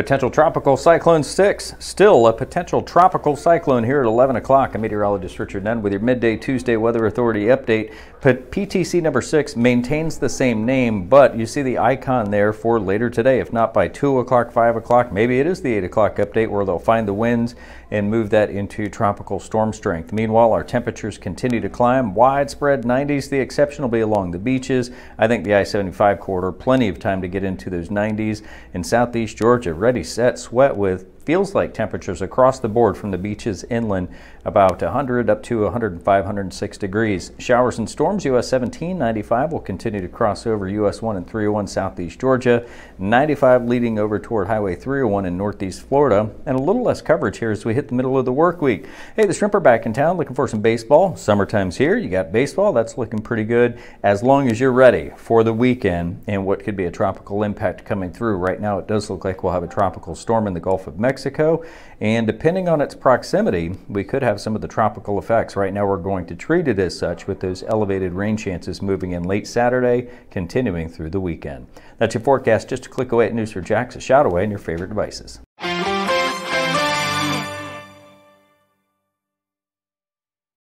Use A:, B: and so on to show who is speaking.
A: Potential tropical cyclone 6. Still a potential tropical cyclone here at 11 o'clock. I'm meteorologist Richard Nunn with your midday Tuesday Weather Authority update. PTC number 6 maintains the same name, but you see the icon there for later today. If not by 2 o'clock, 5 o'clock, maybe it is the 8 o'clock update where they'll find the winds and move that into tropical storm strength. Meanwhile, our temperatures continue to climb. Widespread 90s. The exception will be along the beaches. I think the I-75 corridor, plenty of time to get into those 90s. In southeast Georgia, ready, set, sweat with feels like temperatures across the board from the beaches inland about 100 up to 105, 106 degrees. Showers and storms, US 17, 95 will continue to cross over US 1 and 301 southeast Georgia, 95 leading over toward Highway 301 in northeast Florida, and a little less coverage here as we hit the middle of the work week. Hey, the shrimp are back in town looking for some baseball. Summertime's here. You got baseball. That's looking pretty good as long as you're ready for the weekend and what could be a tropical impact coming through. Right now, it does look like we'll have a tropical storm in the Gulf of Mexico. Mexico. And depending on its proximity, we could have some of the tropical effects. Right now, we're going to treat it as such with those elevated rain chances moving in late Saturday, continuing through the weekend. That's your forecast. Just a click away at News4JAX, a shout away on your favorite devices.